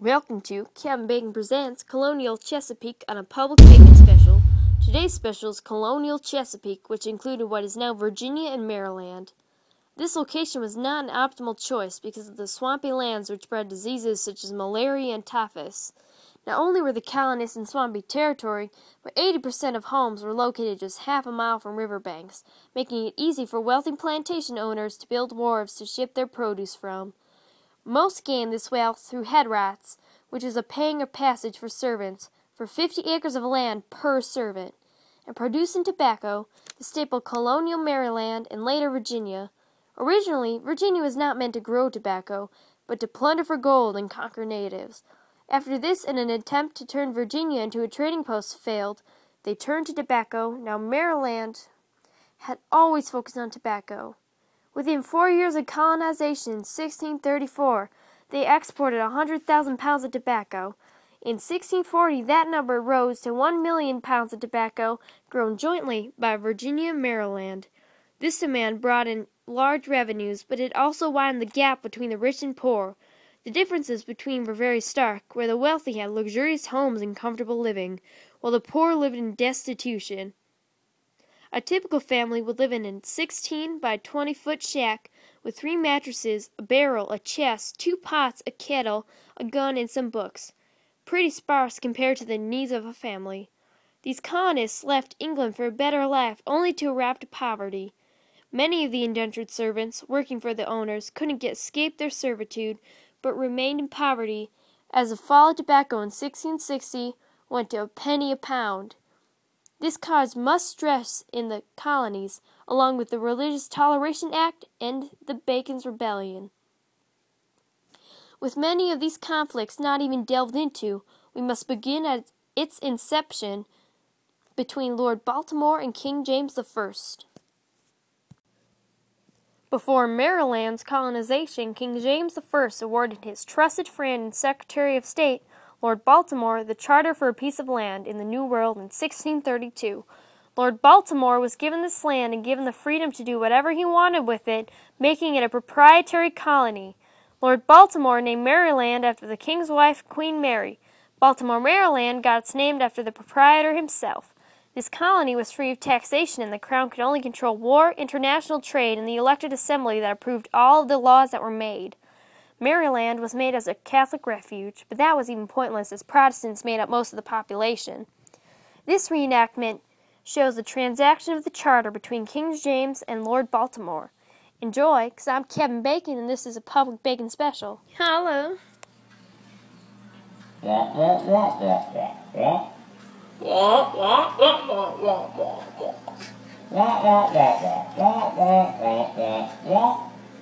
Welcome to Kevin Bacon Presents Colonial Chesapeake on a public bacon special. Today's special is Colonial Chesapeake, which included what is now Virginia and Maryland. This location was not an optimal choice because of the swampy lands which bred diseases such as malaria and typhus. Not only were the colonists in swampy territory, but 80% of homes were located just half a mile from riverbanks, making it easy for wealthy plantation owners to build wharves to ship their produce from. Most gained this wealth through headrights, which is a paying of passage for servants, for fifty acres of land per servant, and producing tobacco, the staple colonial Maryland and later Virginia. Originally, Virginia was not meant to grow tobacco, but to plunder for gold and conquer natives. After this and an attempt to turn Virginia into a trading post failed, they turned to tobacco. Now Maryland had always focused on tobacco. Within four years of colonization in 1634, they exported 100,000 pounds of tobacco. In 1640, that number rose to 1 million pounds of tobacco grown jointly by Virginia and Maryland. This demand brought in large revenues, but it also widened the gap between the rich and poor. The differences between were very stark, where the wealthy had luxurious homes and comfortable living, while the poor lived in destitution. A typical family would live in a 16 by 20 foot shack with three mattresses, a barrel, a chest, two pots, a kettle, a gun, and some books. Pretty sparse compared to the needs of a family. These colonists left England for a better life, only to arrive to poverty. Many of the indentured servants, working for the owners, couldn't get escape their servitude, but remained in poverty, as the fall of tobacco in 1660 went to a penny a pound. This caused much stress in the colonies, along with the Religious Toleration Act and the Bacon's Rebellion. With many of these conflicts not even delved into, we must begin at its inception between Lord Baltimore and King James I. Before Maryland's colonization, King James I awarded his trusted friend and Secretary of State, Lord Baltimore the charter for a piece of land in the New World in 1632. Lord Baltimore was given this land and given the freedom to do whatever he wanted with it, making it a proprietary colony. Lord Baltimore named Maryland after the king's wife, Queen Mary. Baltimore, Maryland got its name after the proprietor himself. This colony was free of taxation, and the crown could only control war, international trade, and the elected assembly that approved all of the laws that were made. Maryland was made as a Catholic refuge, but that was even pointless as Protestants made up most of the population. This reenactment shows the transaction of the charter between King James and Lord Baltimore. Enjoy, because I'm Kevin Bacon and this is a public bacon special. Hello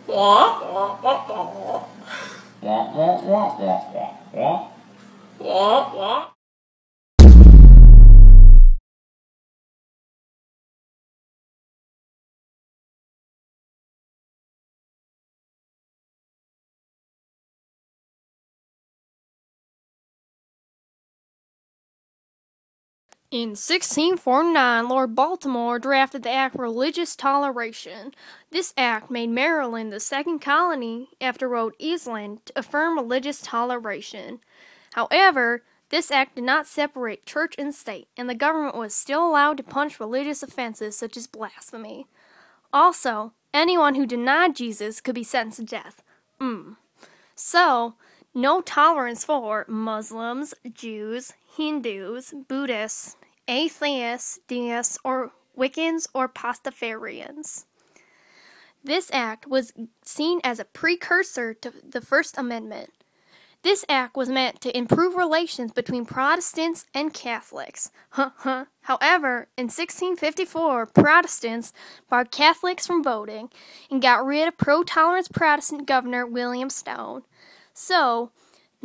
wah, wah, wah, wah. In 1649, Lord Baltimore drafted the Act Religious Toleration. This act made Maryland the second colony after Rhode Island to affirm religious toleration. However, this act did not separate church and state, and the government was still allowed to punish religious offenses such as blasphemy. Also, anyone who denied Jesus could be sentenced to death. Mm. So, no tolerance for Muslims, Jews, Hindus, Buddhists, atheists, deists, or Wiccans or Pastafarians. This act was seen as a precursor to the First Amendment. This act was meant to improve relations between Protestants and Catholics. However, in 1654, Protestants barred Catholics from voting and got rid of pro tolerance Protestant Governor William Stone. So,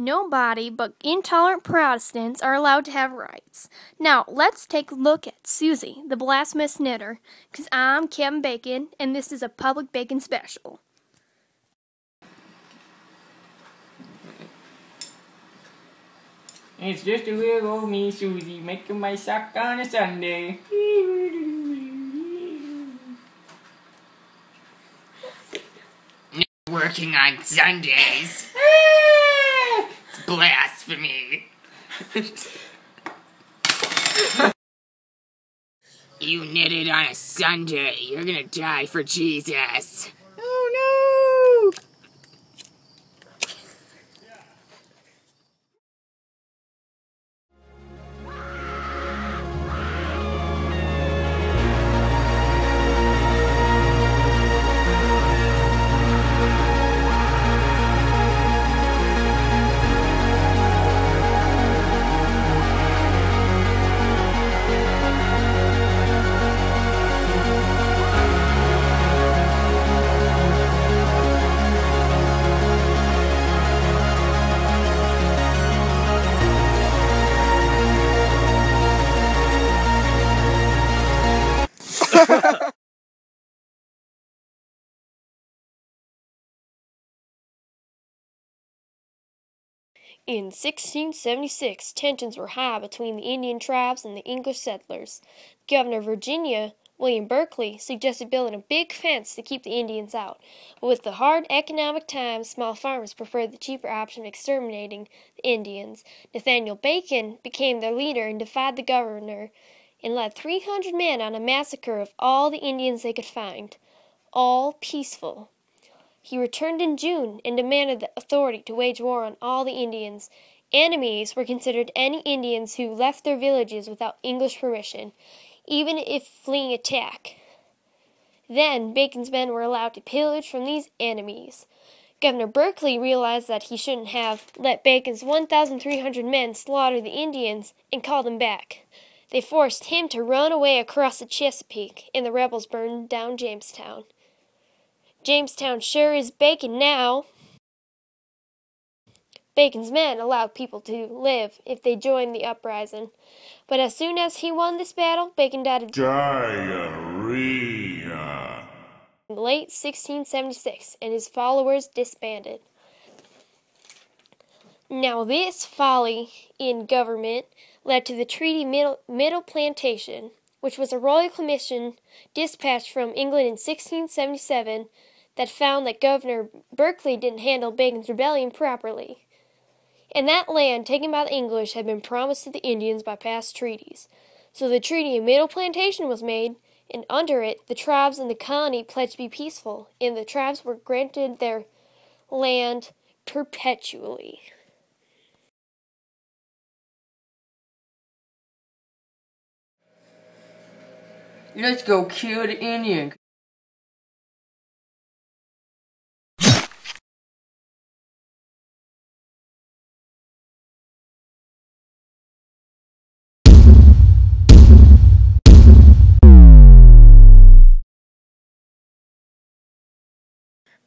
nobody but intolerant Protestants are allowed to have rights. Now, let's take a look at Susie, the blasphemous knitter, because I'm Kevin Bacon, and this is a public bacon special. It's just a little old me, Susie, making my sock on a Sunday. working on Sundays. blasphemy. you knitted on a Sunday. You're gonna die for Jesus. In 1676, tensions were high between the Indian tribes and the English settlers. Governor of Virginia, William Berkeley, suggested building a big fence to keep the Indians out. But with the hard economic times, small farmers preferred the cheaper option of exterminating the Indians. Nathaniel Bacon became their leader and defied the governor and led 300 men on a massacre of all the Indians they could find. All peaceful. He returned in June and demanded the authority to wage war on all the Indians. Enemies were considered any Indians who left their villages without English permission, even if fleeing attack. Then Bacon's men were allowed to pillage from these enemies. Governor Berkeley realized that he shouldn't have let Bacon's 1,300 men slaughter the Indians and called them back. They forced him to run away across the Chesapeake, and the rebels burned down Jamestown. Jamestown sure is Bacon now. Bacon's men allowed people to live if they joined the uprising. But as soon as he won this battle, Bacon died of Diarrhea. in late 1676 and his followers disbanded. Now, this folly in government led to the Treaty Middle, Middle Plantation, which was a royal commission dispatched from England in 1677 that found that Governor Berkeley didn't handle Bacon's rebellion properly. And that land taken by the English had been promised to the Indians by past treaties. So the Treaty of Middle Plantation was made, and under it the tribes in the colony pledged to be peaceful, and the tribes were granted their land perpetually. Let's go kill the Indian.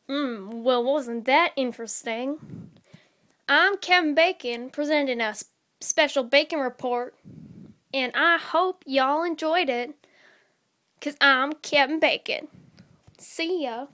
Mm, well, wasn't that interesting? I'm Kevin Bacon presenting a special Bacon report, and I hope y'all enjoyed it. Cause I'm Kevin Bacon. See ya.